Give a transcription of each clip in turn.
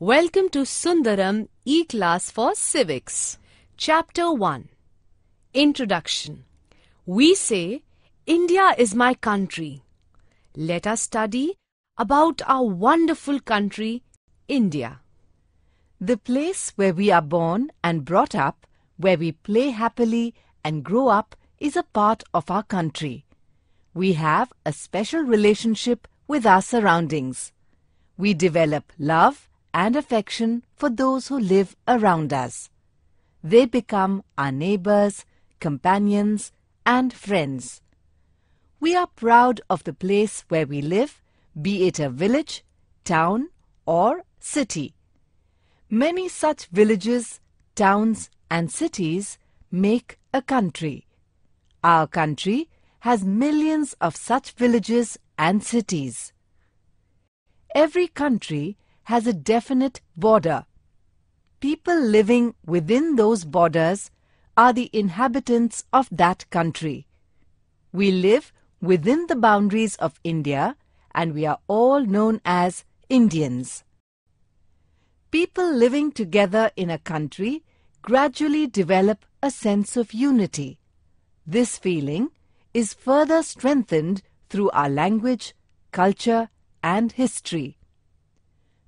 Welcome to Sundaram E-Class for Civics. Chapter 1 Introduction We say, India is my country. Let us study about our wonderful country, India. The place where we are born and brought up, where we play happily and grow up is a part of our country. We have a special relationship with our surroundings. We develop love and affection for those who live around us. They become our neighbors, companions, and friends. We are proud of the place where we live, be it a village, town, or city. Many such villages, towns, and cities make a country. Our country has millions of such villages and cities. Every country has a definite border. People living within those borders are the inhabitants of that country. We live within the boundaries of India and we are all known as Indians. People living together in a country gradually develop a sense of unity. This feeling is further strengthened through our language, culture, and history.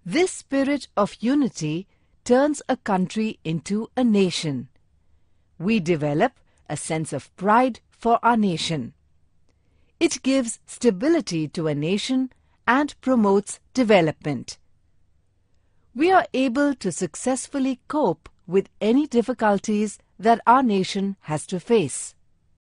This spirit of unity turns a country into a nation. We develop a sense of pride for our nation. It gives stability to a nation and promotes development. We are able to successfully cope with any difficulties that our nation has to face.